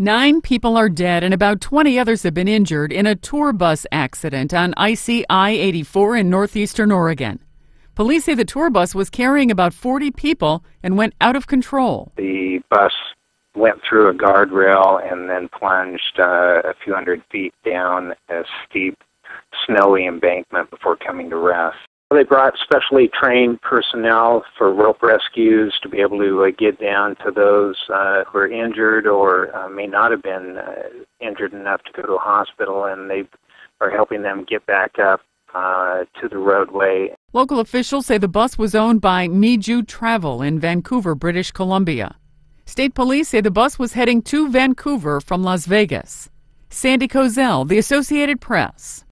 Nine people are dead and about 20 others have been injured in a tour bus accident on IC I 84 in northeastern Oregon. Police say the tour bus was carrying about 40 people and went out of control. The bus went through a guardrail and then plunged uh, a few hundred feet down a steep, snowy embankment before coming to rest. They brought specially trained personnel for rope rescues to be able to uh, get down to those uh, who are injured or uh, may not have been uh, injured enough to go to a hospital, and they are helping them get back up uh, to the roadway. Local officials say the bus was owned by Mi Joo Travel in Vancouver, British Columbia. State police say the bus was heading to Vancouver from Las Vegas. Sandy Kozel, The Associated Press.